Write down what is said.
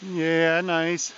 Yeah, nice.